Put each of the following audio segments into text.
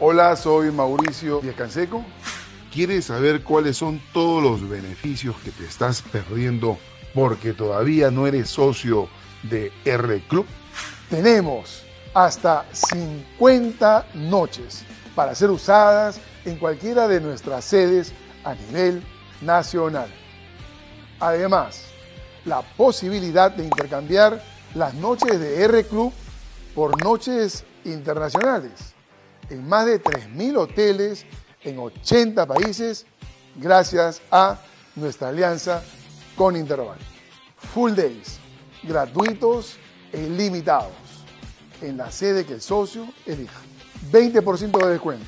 Hola, soy Mauricio Díaz Canseco. ¿Quieres saber cuáles son todos los beneficios que te estás perdiendo porque todavía no eres socio de R Club? Tenemos hasta 50 noches para ser usadas en cualquiera de nuestras sedes a nivel nacional. Además, la posibilidad de intercambiar las noches de R Club por noches internacionales en más de 3.000 hoteles en 80 países gracias a nuestra alianza con Interval. Full days, gratuitos e ilimitados en la sede que el socio elija. 20% de descuento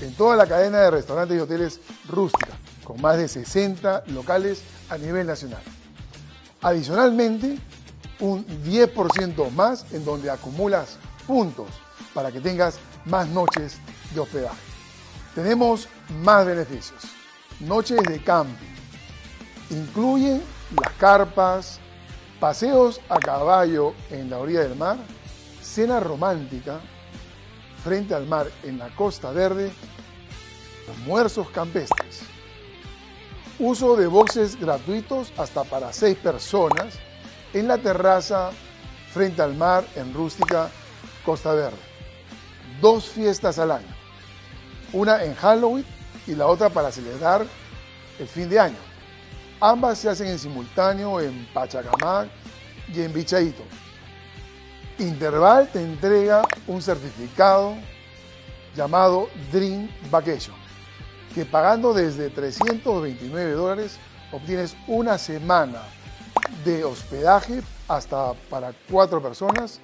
en toda la cadena de restaurantes y hoteles rústica, con más de 60 locales a nivel nacional. Adicionalmente, un 10% más en donde acumulas puntos para que tengas más noches de hospedaje. Tenemos más beneficios. Noches de camping. Incluye las carpas, paseos a caballo en la orilla del mar, cena romántica frente al mar en la Costa Verde, almuerzos campestres. Uso de boxes gratuitos hasta para seis personas en la terraza frente al mar en Rústica, Costa Verde. Dos fiestas al año. Una en Halloween y la otra para celebrar el fin de año. Ambas se hacen en simultáneo en Pachacamac y en Bichaito. Interval te entrega un certificado llamado Dream Vacation, que pagando desde 329 dólares obtienes una semana de hospedaje hasta para cuatro personas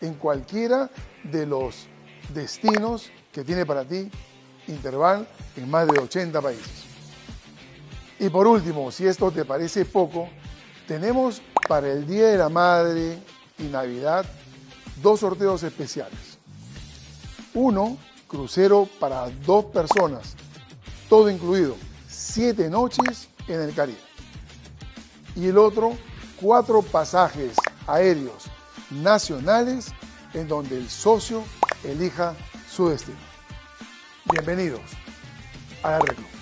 en cualquiera de los destinos que tiene para ti Interval en más de 80 países. Y por último, si esto te parece poco, tenemos para el Día de la Madre y Navidad dos sorteos especiales. Uno, crucero para dos personas, todo incluido, siete noches en el Caribe. Y el otro, cuatro pasajes aéreos nacionales en donde el socio elija su destino. Bienvenidos a R Club.